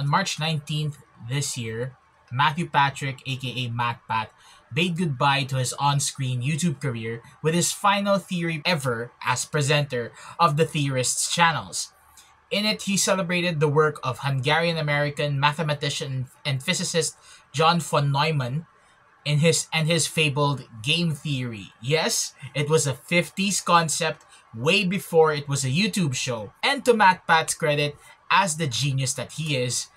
on March 19th this year, Matthew Patrick, aka MatPat, bade goodbye to his on screen YouTube career with his final theory ever as presenter of the Theorists channels. In it, he celebrated the work of Hungarian American mathematician and physicist John von Neumann in his and his fabled game theory. Yes, it was a 50s concept way before it was a YouTube show. And to MatPat's credit, as the genius that he is,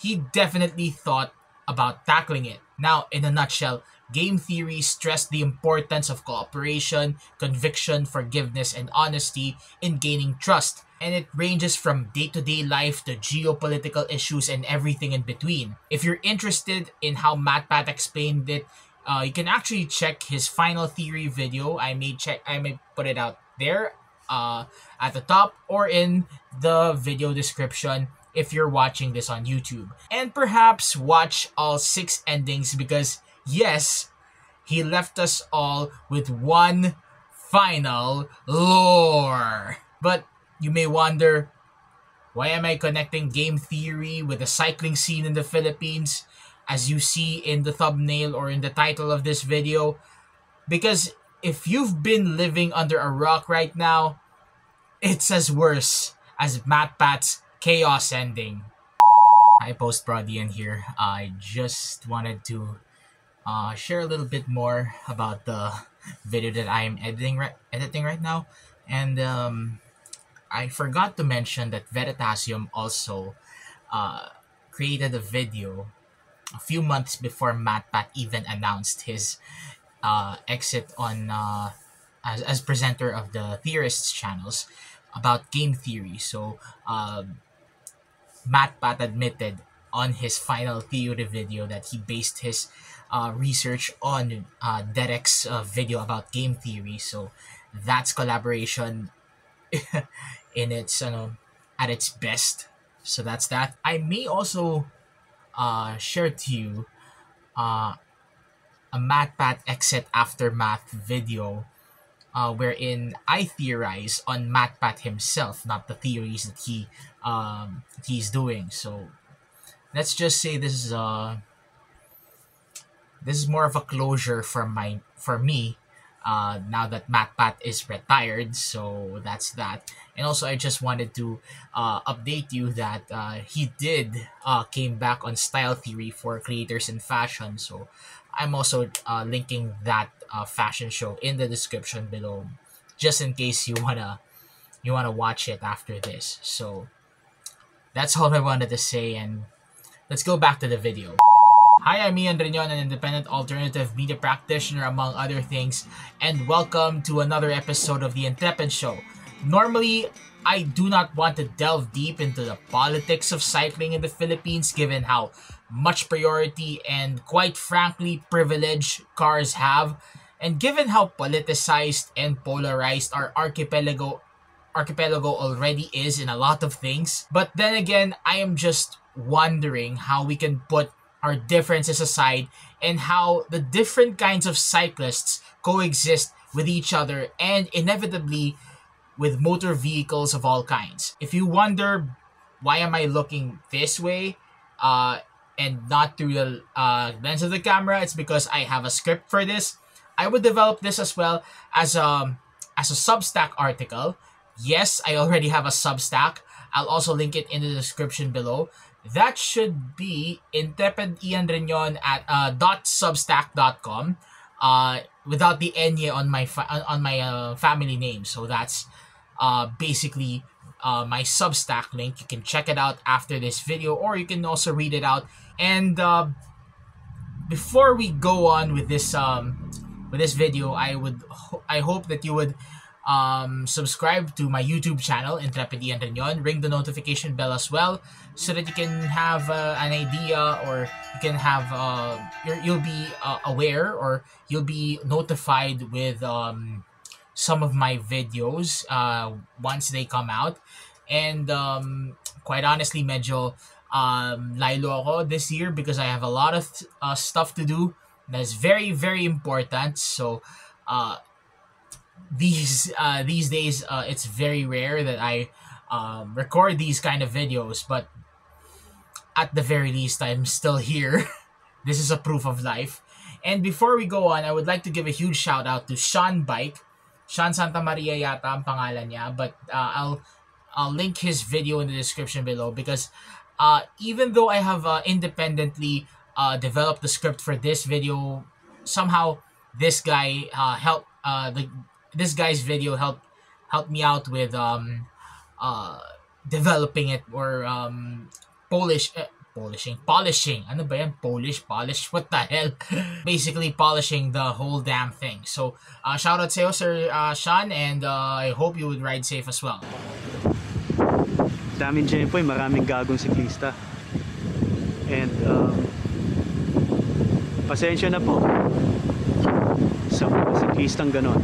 he definitely thought about tackling it. Now, in a nutshell, game theory stressed the importance of cooperation, conviction, forgiveness, and honesty in gaining trust. And it ranges from day to day life to geopolitical issues and everything in between. If you're interested in how MatPat explained it, uh, you can actually check his final theory video. I may check. I may put it out there uh, at the top or in the video description if you're watching this on YouTube. And perhaps watch all six endings because, yes, he left us all with one final lore. But you may wonder, why am I connecting game theory with the cycling scene in the Philippines? As you see in the thumbnail or in the title of this video. Because if you've been living under a rock right now, it's as worse as MatPat's chaos ending. Hi, Post Brodian here. I just wanted to uh, share a little bit more about the video that I'm editing right editing right now, and um, I forgot to mention that Veritasium also uh, created a video a few months before MatPat even announced his uh, exit on uh, as, as presenter of the theorists channels about game theory. So um, MatPat admitted on his final theory video that he based his uh, research on uh, Derek's uh, video about game theory. So that's collaboration in its uh, at its best. So that's that. I may also uh, share to you uh, a MatPat exit aftermath video uh, wherein I theorize on MatPat himself, not the theories that he um, he's doing. So let's just say this is a this is more of a closure for my for me uh, now that MatPat is retired. So that's that. And also, I just wanted to uh, update you that uh, he did uh, came back on Style Theory for creators in fashion. So I'm also uh, linking that uh, fashion show in the description below, just in case you wanna you wanna watch it after this. So that's all I wanted to say, and let's go back to the video. Hi, I'm Ian Riñon, an independent alternative media practitioner, among other things, and welcome to another episode of The Intrepid Show. Normally, I do not want to delve deep into the politics of cycling in the Philippines, given how much priority and, quite frankly, privilege cars have, and given how politicized and polarized our archipelago archipelago already is in a lot of things. But then again, I am just wondering how we can put our differences aside and how the different kinds of cyclists coexist with each other and inevitably with motor vehicles of all kinds. If you wonder why am I looking this way uh, and not through the uh, lens of the camera, it's because I have a script for this. I would develop this as well as a, as a Substack article. Yes, I already have a Substack. I'll also link it in the description below that should be intrepid Ian Riñon at uh, .substack.com uh, without the enye on my on my uh, family name. So that's uh, basically uh, my Substack link. You can check it out after this video, or you can also read it out. And uh, before we go on with this um, with this video, I would ho- I hope that you would um, subscribe to my YouTube channel, Intrepid Riñon. Ring the notification bell as well so that you can have uh, an idea or you can have, uh, you will be uh, aware or you'll be notified with um, some of my videos uh, once they come out. And um, quite honestly, medyo um, laylo ako this year because I have a lot of uh, stuff to do that's very, very important. So, uh, these uh, these days uh, it's very rare that I um, record these kind of videos but at the very least, I'm still here. this is a proof of life. And before we go on, I would like to give a huge shout out to Sean Bike. Sean Santa Maria yata ang pangalan niya, but uh, I'll I'll link his video in the description below because uh, even though I have uh, independently uh, developed the script for this video, somehow this guy uh, helped uh, the this guy's video helped helped me out with um, uh, developing it or um, polish uh, polishing. Polishing. Ano ba yan? Polish? Polish? What the hell? Basically polishing the whole damn thing. So uh, shout out to you, sir uh, Sean and uh, I hope you would ride safe as well. Daming Jempoy, maraming gagong siklista. And um, pasensya na po sa mga siklistang ganon.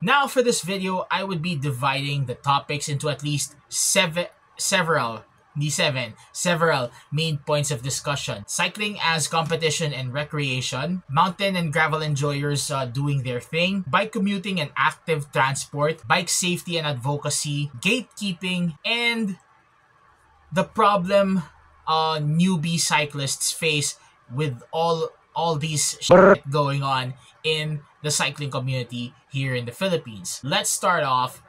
Now for this video, I would be dividing the topics into at least seven, several, the seven, several main points of discussion. Cycling as competition and recreation, mountain and gravel enjoyers uh, doing their thing, bike commuting and active transport, bike safety and advocacy, gatekeeping, and the problem uh, newbie cyclists face with all all these shit going on in the cycling community here in the Philippines. Let's start off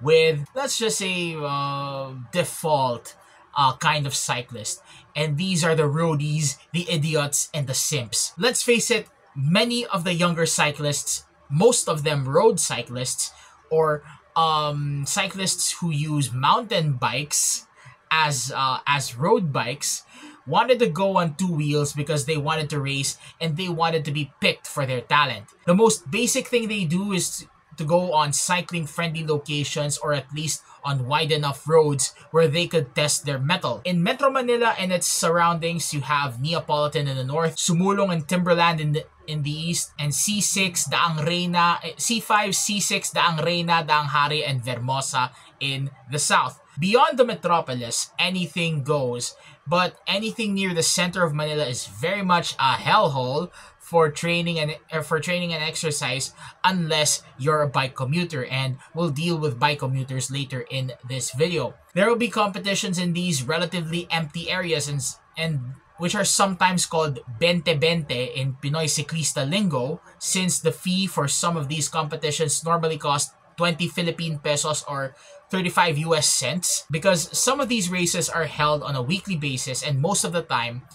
with let's just say uh, default uh, kind of cyclist, and these are the roadies, the idiots, and the simps. Let's face it, many of the younger cyclists, most of them road cyclists, or um, cyclists who use mountain bikes as uh, as road bikes wanted to go on two wheels because they wanted to race and they wanted to be picked for their talent. The most basic thing they do is to go on cycling friendly locations or at least on wide enough roads where they could test their metal. In Metro Manila and its surroundings, you have Neopolitan in the north, Sumulong and Timberland in the in the east, and C6, Daang Reina, C5, C6, Daang Reina, Daang Hari, and Vermosa in the south. Beyond the metropolis, anything goes, but anything near the center of Manila is very much a hellhole for training and uh, for training and exercise unless you're a bike commuter and we'll deal with bike commuters later in this video. There will be competitions in these relatively empty areas and and which are sometimes called bente-bente in Pinoy Ciclista lingo since the fee for some of these competitions normally cost 20 Philippine pesos or 35 US cents because some of these races are held on a weekly basis and most of the time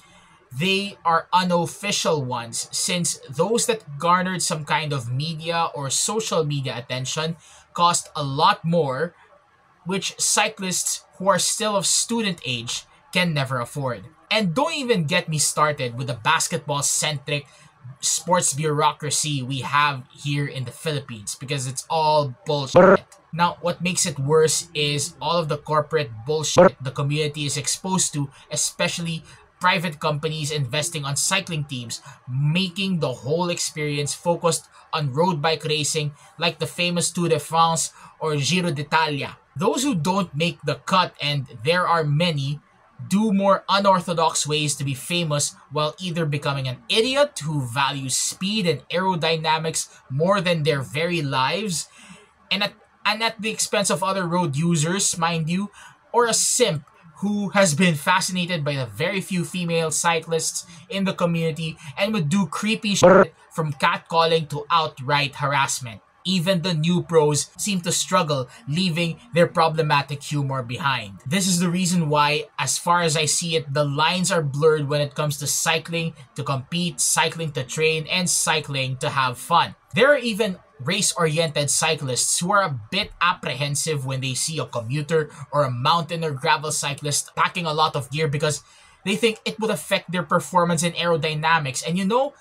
they are unofficial ones since those that garnered some kind of media or social media attention cost a lot more which cyclists who are still of student age can never afford. And don't even get me started with the basketball centric sports bureaucracy we have here in the Philippines because it's all bullshit. Now, what makes it worse is all of the corporate bullshit the community is exposed to, especially private companies investing on cycling teams, making the whole experience focused on road bike racing like the famous Tour de France or Giro d'Italia. Those who don't make the cut, and there are many, do more unorthodox ways to be famous while either becoming an idiot who values speed and aerodynamics more than their very lives, and at and at the expense of other road users, mind you, or a simp who has been fascinated by the very few female cyclists in the community and would do creepy shit from catcalling to outright harassment. Even the new pros seem to struggle leaving their problematic humor behind. This is the reason why, as far as I see it, the lines are blurred when it comes to cycling to compete, cycling to train, and cycling to have fun. There are even race-oriented cyclists who are a bit apprehensive when they see a commuter or a mountain or gravel cyclist packing a lot of gear because they think it would affect their performance in aerodynamics. And you know,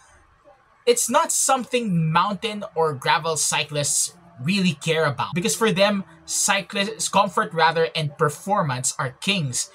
it's not something mountain or gravel cyclists really care about because for them, cyclists comfort rather and performance are kings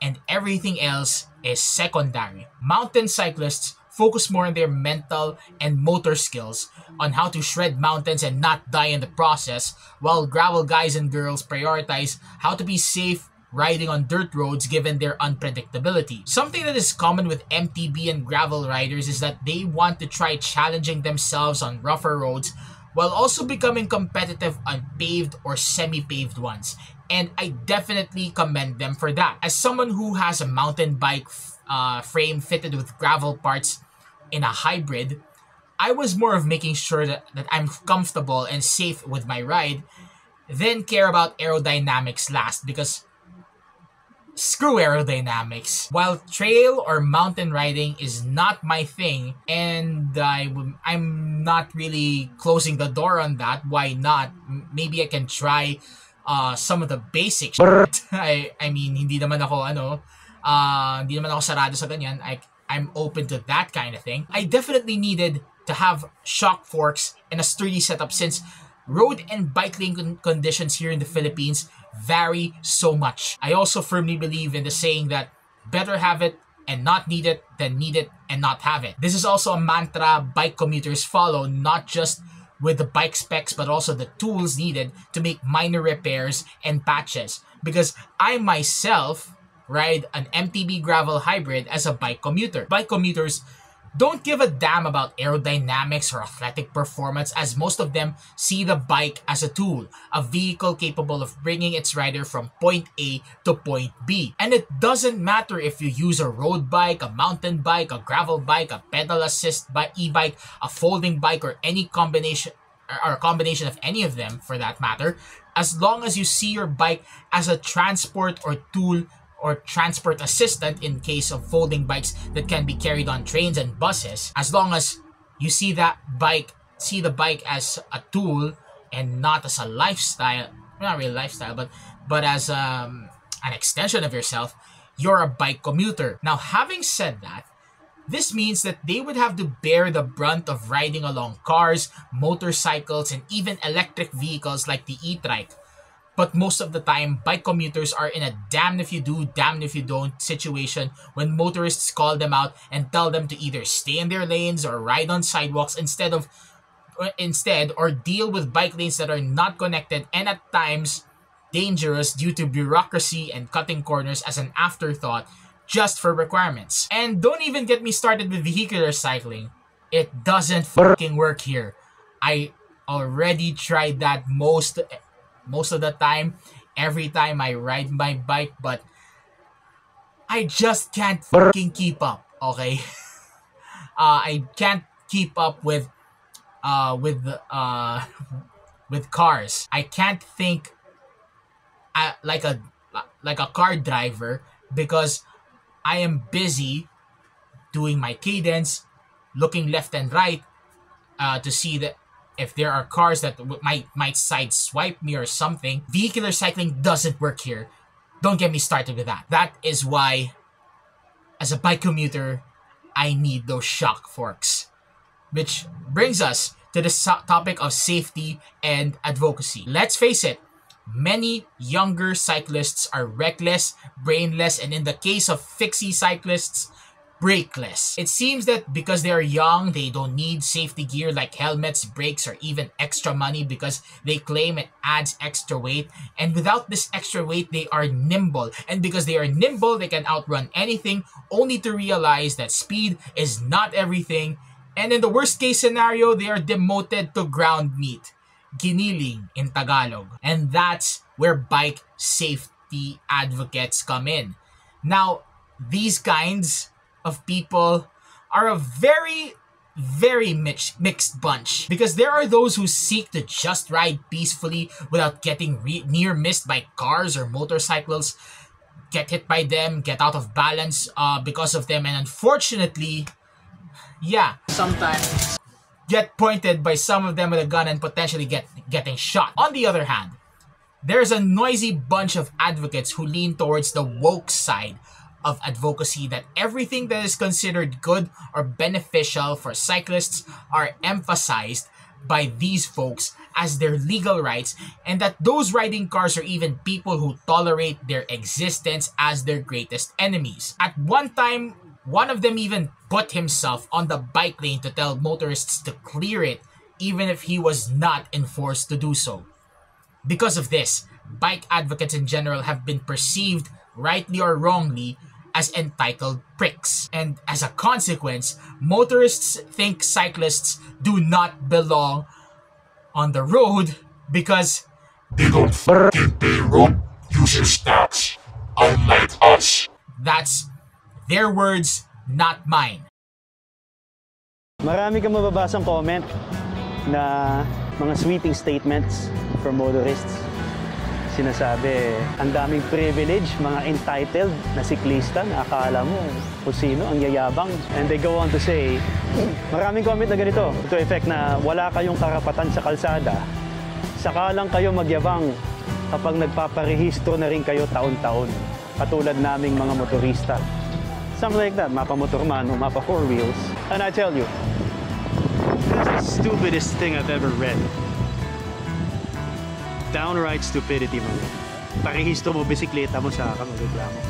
and everything else is secondary. Mountain cyclists focus more on their mental and motor skills on how to shred mountains and not die in the process, while gravel guys and girls prioritize how to be safe riding on dirt roads given their unpredictability. Something that is common with MTB and gravel riders is that they want to try challenging themselves on rougher roads while also becoming competitive on paved or semi-paved ones. and I definitely commend them for that. As someone who has a mountain bike uh, frame fitted with gravel parts in a hybrid, I was more of making sure that, that I'm comfortable and safe with my ride than care about aerodynamics last because screw aerodynamics. While trail or mountain riding is not my thing, and I w- I'm not really closing the door on that, why not? M- Maybe I can try uh, some of the basics. I, I mean, hindi naman ako, ano, uh, hindi naman ako sarado sa ganyan. I, I'm open to that kind of thing. I definitely needed to have shock forks and a sturdy setup since road and bike lane con- conditions here in the Philippines vary so much. I also firmly believe in the saying that better have it and not need it than need it and not have it. This is also a mantra bike commuters follow, not just with the bike specs but also the tools needed to make minor repairs and patches. Because I myself ride an MTB gravel hybrid as a bike commuter. Bike commuters don't give a damn about aerodynamics or athletic performance as most of them see the bike as a tool, a vehicle capable of bringing its rider from point A to point B. And it doesn't matter if you use a road bike, a mountain bike, a gravel bike, a pedal assist bike, e-bike, a folding bike or any combination or a combination of any of them for that matter, as long as you see your bike as a transport or tool or transport assistant in case of folding bikes that can be carried on trains and buses as long as you see that bike see the bike as a tool and not as a lifestyle not really lifestyle but but as um, an extension of yourself you're a bike commuter. Now having said that this means that they would have to bear the brunt of riding along cars, motorcycles, and even electric vehicles like the e-trike but most of the time, bike commuters are in a damn if you do, damn if you don't situation when motorists call them out and tell them to either stay in their lanes or ride on sidewalks instead of instead or deal with bike lanes that are not connected and at times dangerous due to bureaucracy and cutting corners as an afterthought just for requirements. And don't even get me started with vehicular cycling. It doesn't fucking work here. I already tried that most most of the time, every time I ride my bike, but I just can't fucking keep up, okay? uh, I can't keep up with uh with uh with cars. I can't think uh, like a like a car driver because I am busy doing my cadence, looking left and right uh, to see that if there are cars that might might side swipe me or something, vehicular cycling doesn't work here. Don't get me started with that. That is why, as a bike commuter, I need those shock forks. Which brings us to the so- topic of safety and advocacy. Let's face it, many younger cyclists are reckless, brainless, and in the case of fixie cyclists, brakeless. It seems that because they are young, they don't need safety gear like helmets, brakes, or even extra money because they claim it adds extra weight. And without this extra weight, they are nimble. And because they are nimble, they can outrun anything, only to realize that speed is not everything. And in the worst case scenario, they are demoted to ground meat. Giniling in Tagalog. And that's where bike safety advocates come in. Now, these kinds of people are a very very mix- mixed bunch. Because there are those who seek to just ride peacefully without getting re- near missed by cars or motorcycles get hit by them get out of balance uh, because of them. And unfortunately yeah sometimes. get pointed by some of them with a gun and potentially get getting shot. On the other hand there's a noisy bunch of advocates who lean towards the woke side of advocacy that everything that is considered good or beneficial for cyclists are emphasized by these folks as their legal rights and that those riding cars are even people who tolerate their existence as their greatest enemies. At one time, one of them even put himself on the bike lane to tell motorists to clear it even if he was not enforced to do so. Because of this, bike advocates in general have been perceived, rightly or wrongly, as entitled pricks. And as a consequence, motorists think cyclists do not belong on the road because They don't fucking pay road your stats, unlike us. That's their words, not mine. Marami kang mababasang comment na mga sweeping statements from motorists. Sinasabi, ang daming privilege, mga entitled na siklista na akala mo kung sino ang yayabang. And they go on to say, maraming comment na ganito, to effect na wala kayong karapatan sa kalsada, saka lang kayo magyabang kapag nagpaparehistro na rin kayo taon-taon, katulad naming mga motorista. Something like that, mapa motor man o mapa four wheels. And I tell you, this is the stupidest thing I've ever read. Downright stupidity, man. Parehistro mo, bisikleta mo sa kamagreklamo.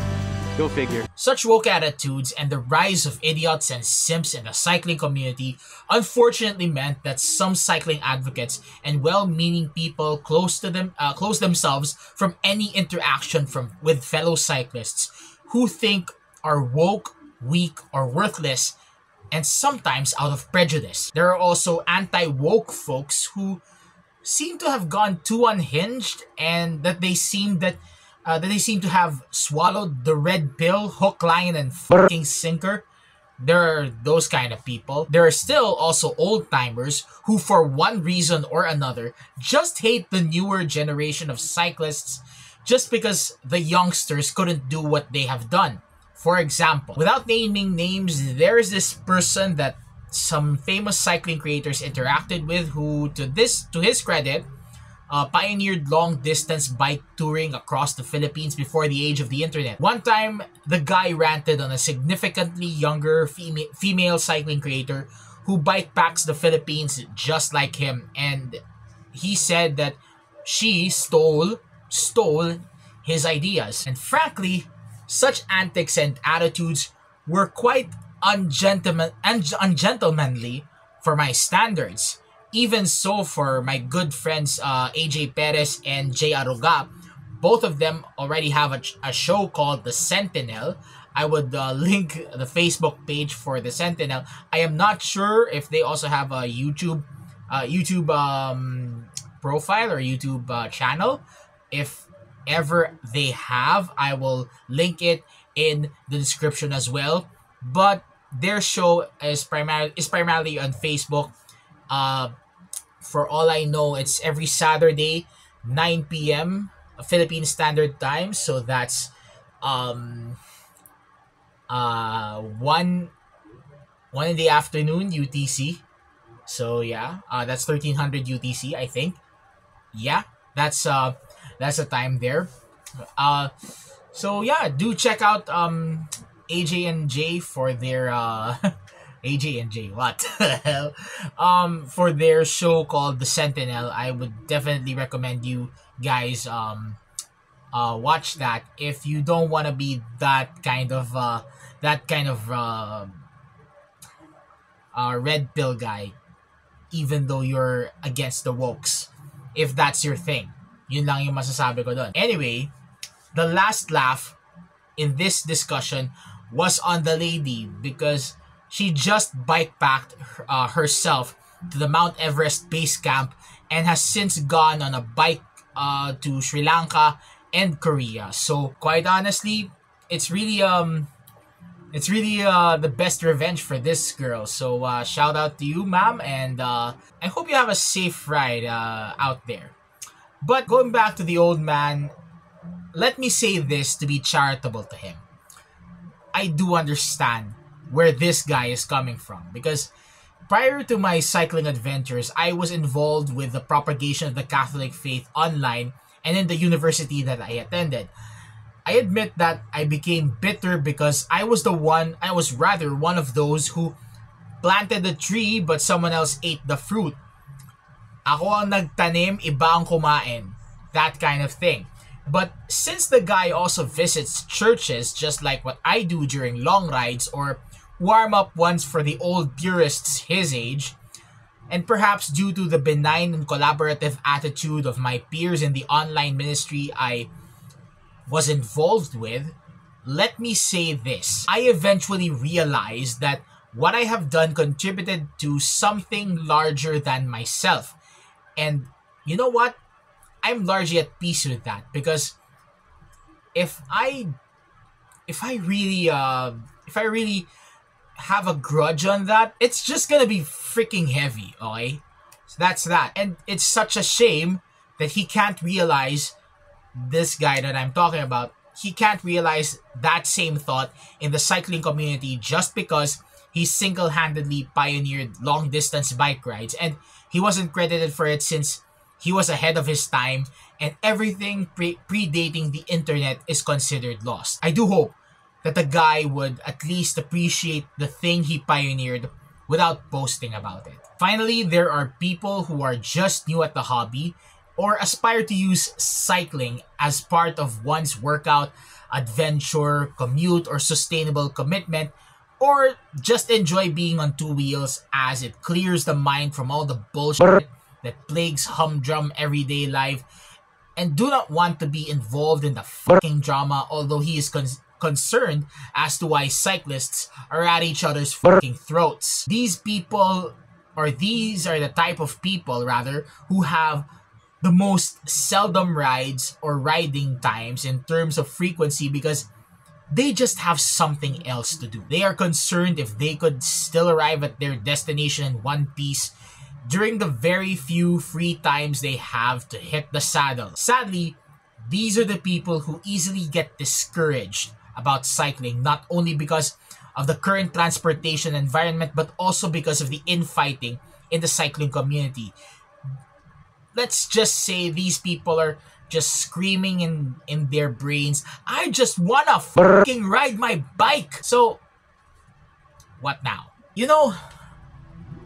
Go figure. Such woke attitudes and the rise of idiots and simps in the cycling community unfortunately meant that some cycling advocates and well-meaning people close to them uh, close themselves from any interaction from with fellow cyclists who think are woke, weak, or worthless, and sometimes out of prejudice. There are also anti-woke folks who seem to have gone too unhinged and that they seem that uh, that they seem to have swallowed the red pill hook line and fucking sinker. There are those kind of people. There are still also old timers who for one reason or another just hate the newer generation of cyclists just because the youngsters couldn't do what they have done. For example without naming names there is this person that some famous cycling creators interacted with who to this to his credit uh, pioneered long distance bike touring across the Philippines before the age of the internet. One time, the guy ranted on a significantly younger fema- female cycling creator who bike packs the Philippines just like him, and he said that she stole stole his ideas. And frankly, such antics and attitudes were quite ungentleman un- ungentlemanly for my standards. Even so, for my good friends uh, AJ Perez and Jay Aruga, both of them already have a, a show called The Sentinel. I would uh, link the Facebook page for The Sentinel. I am not sure if they also have a YouTube uh, YouTube um, profile or YouTube uh, channel. If ever they have, I will link it in the description as well. But their show is primarily is primarily on Facebook. Uh, for all I know, it's every Saturday, 9 p.m. Philippine Standard Time. So that's um uh one one in the afternoon UTC. So yeah, uh, that's 1300 UTC, I think. Yeah, that's uh that's the time there. Uh so yeah, do check out um AJ and J for their uh AJ and J, what the hell? Um, for their show called The Sentinel, I would definitely recommend you guys um uh watch that if you don't want to be that kind of uh that kind of uh, uh red pill guy even though you're against the wokes if that's your thing yun lang yung masasabi ko doon anyway the last laugh in this discussion was on the lady because she just bike packed uh, herself to the Mount Everest base camp and has since gone on a bike uh, to Sri Lanka and Korea. So quite honestly, it's really um it's really uh the best revenge for this girl. So uh shout out to you, ma'am, and uh I hope you have a safe ride uh out there. But going back to the old man, let me say this to be charitable to him. I do understand where this guy is coming from because prior to my cycling adventures, I was involved with the propagation of the Catholic faith online and in the university that I attended. I admit that I became bitter because I was the one, I was rather one of those who planted the tree but someone else ate the fruit. Ako ang nagtanim, iba ang kumain. That kind of thing. But since the guy also visits churches just like what I do during long rides or warm up ones for the old purists his age, and perhaps due to the benign and collaborative attitude of my peers in the online ministry I was involved with, let me say this. I eventually realized that what I have done contributed to something larger than myself. And you know what? I'm largely at peace with that because if I if I really uh if I really have a grudge on that, it's just gonna be freaking heavy, okay? So that's that. And it's such a shame that he can't realize this guy that I'm talking about, he can't realize that same thought in the cycling community just because he single-handedly pioneered long distance bike rides and he wasn't credited for it since he was ahead of his time and everything pre- predating the internet is considered lost. I do hope that the guy would at least appreciate the thing he pioneered without boasting about it. Finally, there are people who are just new at the hobby or aspire to use cycling as part of one's workout, adventure, commute, or sustainable commitment, or just enjoy being on two wheels as it clears the mind from all the bullshit that plagues humdrum everyday life and do not want to be involved in the fucking drama although he is con- concerned as to why cyclists are at each other's fucking throats. These people, or these are the type of people rather, who have the most seldom rides or riding times in terms of frequency because they just have something else to do. They are concerned if they could still arrive at their destination in one piece during the very few free times they have to hit the saddle. Sadly, these are the people who easily get discouraged about cycling, not only because of the current transportation environment, but also because of the infighting in the cycling community. Let's just say these people are just screaming in in their brains, I just wanna fucking ride my bike. So, what now? You know,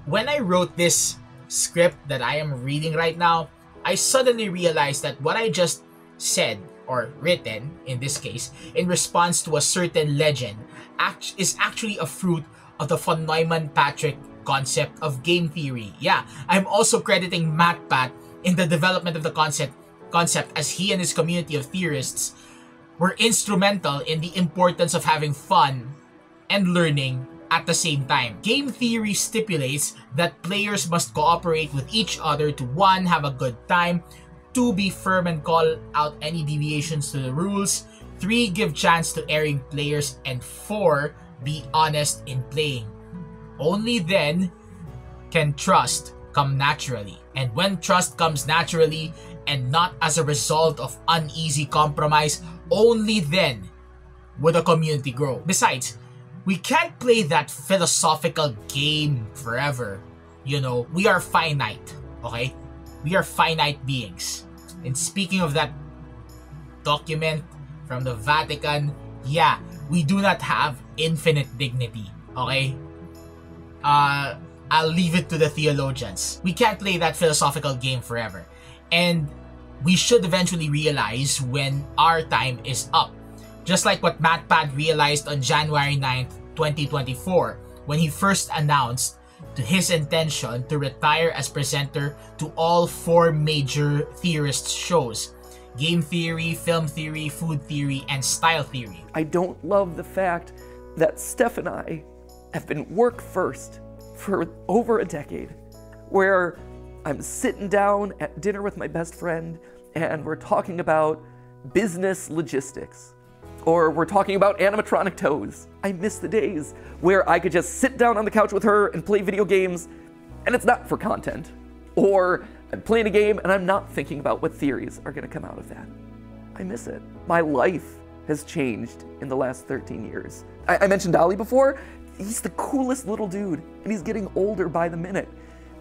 when I wrote this script that I am reading right now, I suddenly realized that what I just said or written in this case in response to a certain legend act- is actually a fruit of the von Neumann Patrick concept of game theory. Yeah, I'm also crediting MatPat in the development of the concept concept as he and his community of theorists were instrumental in the importance of having fun and learning at the same time. Game theory stipulates that players must cooperate with each other to one, have a good time, two, be firm and call out any deviations to the rules, three, give chance to erring players, and four, be honest in playing. Only then can trust come naturally. And when trust comes naturally and not as a result of uneasy compromise, only then would a community grow. Besides, we can't play that philosophical game forever. You know, we are finite, okay? We are finite beings. And speaking of that document from the Vatican, yeah, we do not have infinite dignity, okay? Uh, I'll leave it to the theologians. We can't play that philosophical game forever. And we should eventually realize when our time is up. Just like what MatPat realized on January 9th, 2024, when he first announced to his intention to retire as presenter to all four major theorist shows game theory, film theory, food theory, and style theory. I don't love the fact that Steph and I have been work first for over a decade, where I'm sitting down at dinner with my best friend and we're talking about business logistics. Or we're talking about animatronic toes. I miss the days where I could just sit down on the couch with her and play video games, and it's not for content. Or I'm playing a game and I'm not thinking about what theories are gonna come out of that. I miss it. My life has changed in the last 13 years. I, I mentioned Ollie before. He's the coolest little dude, and he's getting older by the minute.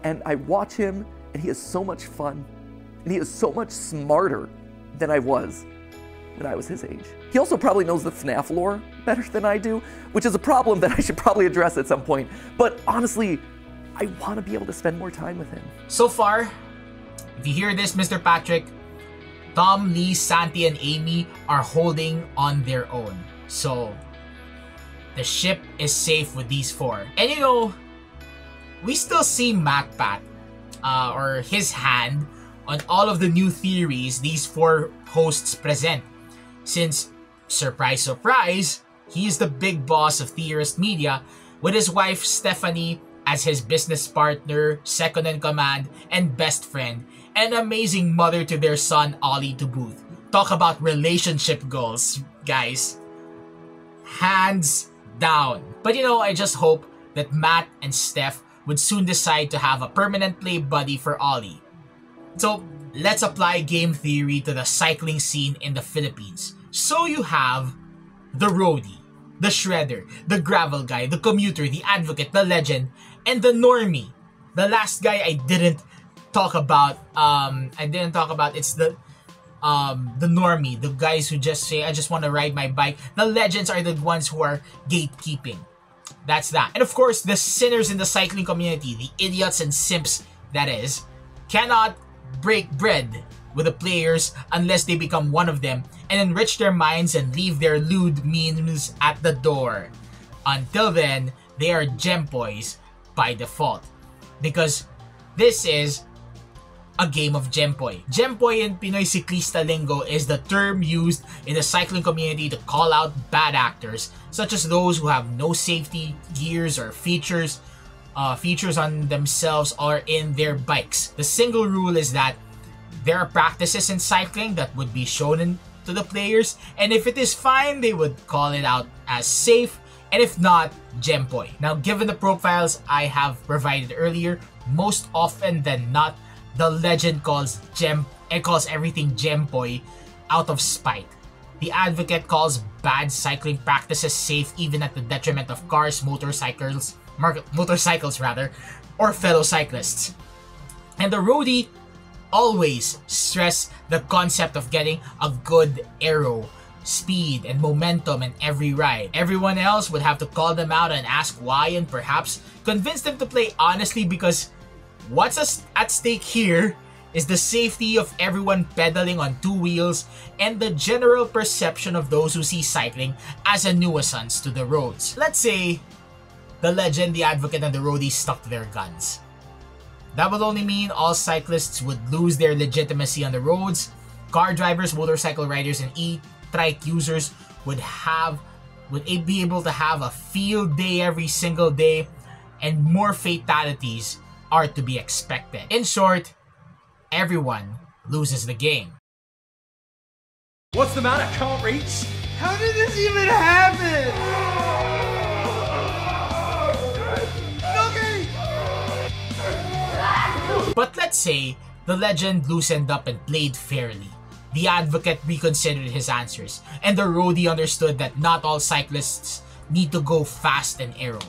And I watch him, and he has so much fun. And he is so much smarter than I was when I was his age. He also probably knows the FNAF lore better than I do, which is a problem that I should probably address at some point. But honestly, I want to be able to spend more time with him. So far, if you hear this, Mr. Patrick, Tom, Lee, Santi, and Amy are holding on their own. So, the ship is safe with these four. And you know, we still see MatPat, uh, or his hand, on all of the new theories these four hosts present. Since, surprise, surprise, he is the big boss of Theorist Media, with his wife Stephanie as his business partner, second in command, and best friend, and amazing mother to their son Ollie to boot. talk about relationship goals, guys. Hands down. But you know, I just hope that Matt and Steph would soon decide to have a permanent play buddy for Ollie. So, let's apply game theory to the cycling scene in the Philippines. So you have the roadie, the shredder, the gravel guy, the commuter, the advocate, the legend, and the normie. The last guy I didn't talk about, um, I didn't talk about, it's the um the normie, the guys who just say I just want to ride my bike. The legends are the ones who are gatekeeping. That's that. And of course, the sinners in the cycling community, the idiots and simps that is, cannot break bread with the players unless they become one of them and enrich their minds and leave their lewd memes at the door. Until then, they are gempoys by default. Because this is a game of Gempoy. Gempoy in Pinoy Ciclista lingo is the term used in the cycling community to call out bad actors, such as those who have no safety gears or features uh, features on themselves or in their bikes. The single rule is that there are practices in cycling that would be shown in, to the players, and if it is fine, they would call it out as safe, and if not, Gempoy. Now, given the profiles I have provided earlier, most often than not, the legend calls gem it calls everything gempoy out of spite. The advocate calls bad cycling practices safe even at the detriment of cars, motorcycles, motorcycles rather, or fellow cyclists. And the roadie always stress the concept of getting a good aero, speed, and momentum in every ride. Everyone else would have to call them out and ask why and perhaps convince them to play honestly because What's at stake here is the safety of everyone pedaling on two wheels and the general perception of those who see cycling as a nuisance to the roads. Let's say the legend, the advocate, and the roadie stuck to their guns. That would only mean all cyclists would lose their legitimacy on the roads. Car drivers, motorcycle riders, and e-trike users would have would be able to have a field day every single day and more fatalities are to be expected. In short, everyone loses the game. What's the matter? Can't reach? How did this even happen? But let's say the legend loosened up and played fairly. The advocate reconsidered his answers, and the roadie understood that not all cyclists need to go fast and aero.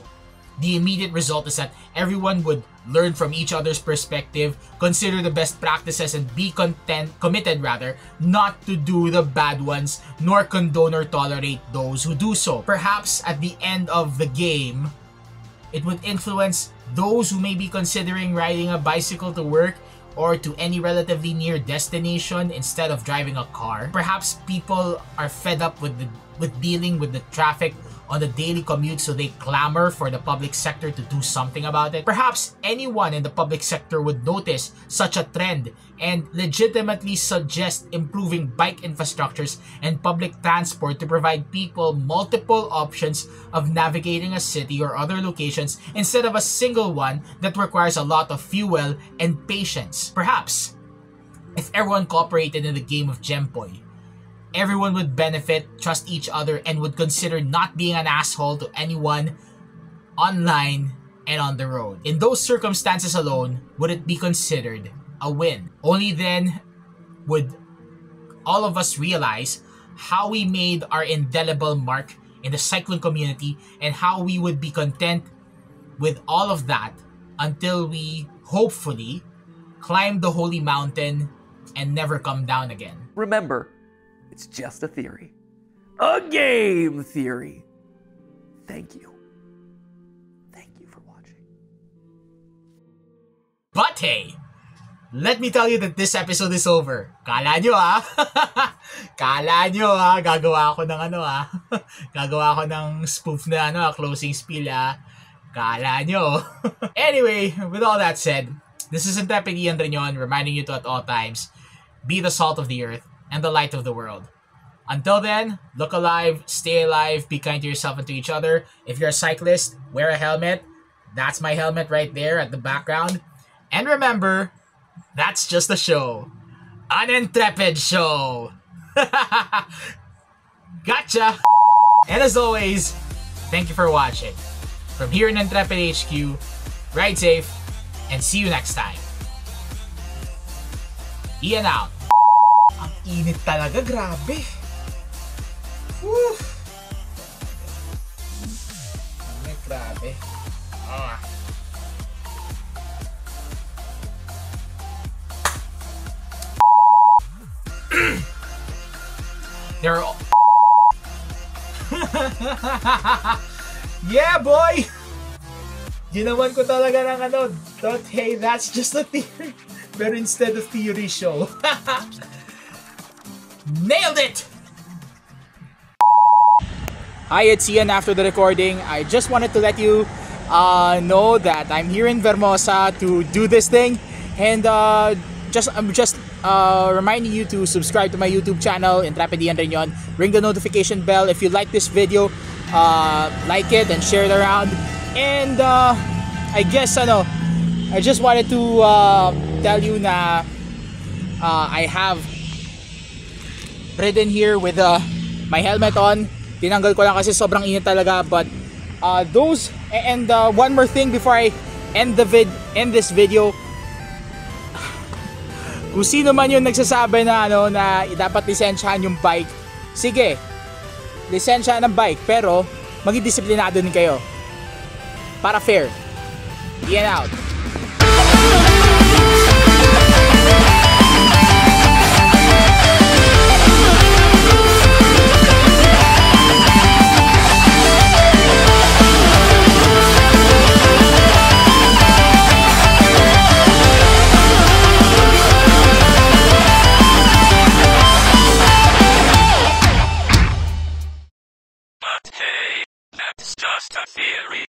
The immediate result is that everyone would learn from each other's perspective, consider the best practices, and be content, committed rather, not to do the bad ones, nor condone or tolerate those who do so. Perhaps at the end of the game, it would influence those who may be considering riding a bicycle to work or to any relatively near destination instead of driving a car. Perhaps people are fed up with the, with dealing with the traffic on the daily commute so they clamor for the public sector to do something about it. Perhaps anyone in the public sector would notice such a trend and legitimately suggest improving bike infrastructures and public transport to provide people multiple options of navigating a city or other locations instead of a single one that requires a lot of fuel and patience. Perhaps if everyone cooperated in the game of Gempoy, everyone would benefit, trust each other, and would consider not being an asshole to anyone online and on the road. In those circumstances alone, would it be considered a win? Only then would all of us realize how we made our indelible mark in the cycling community and how we would be content with all of that until we hopefully climb the holy mountain and never come down again. Remember, it's just a theory. A game theory. Thank you. Thank you for watching. But hey, let me tell you that this episode is over. Kala nyo ah. Kala nyo ah. Gagawa ako ng ano ah. Gagawa ako ng spoof na ano, ah, closing spiel ah. Kala nyo. anyway, with all that said, this is Intrepid Ian Riñon reminding you to at all times, be the salt of the earth and the light of the world. Until then, look alive, stay alive, be kind to yourself and to each other. If you're a cyclist, wear a helmet. That's my helmet right there at the background. And remember, that's just a show. An intrepid show. gotcha! And as always, thank you for watching. From here in Intrepid HQ, ride safe, and see you next time. Ian out. Ang init talaga, grabe. Woo! Ay, grabe. Ah. They're all... yeah, boy! Ginawan ko talaga ng ano, thought, hey, that's just a theory. Pero instead of theory show. Nailed it! Hi, it's Ian after the recording. I just wanted to let you uh, know that I'm here in Vermosa to do this thing. And uh, just I'm just uh, reminding you to subscribe to my YouTube channel, Intrepid Ian Riñon. Ring the notification bell if you like this video. Uh, like it and share it around. And uh, I guess ano, I just wanted to uh, tell you na uh, I have ridden here with uh, my helmet on. Tinanggal ko lang kasi sobrang init talaga. But uh, those and uh, one more thing before I end the vid end this video. Kung sino man yung nagsasabi na ano na dapat lisensyahan yung bike, sige. Lisensya ng bike pero maging disiplinado din kayo. Para fair. Ian out.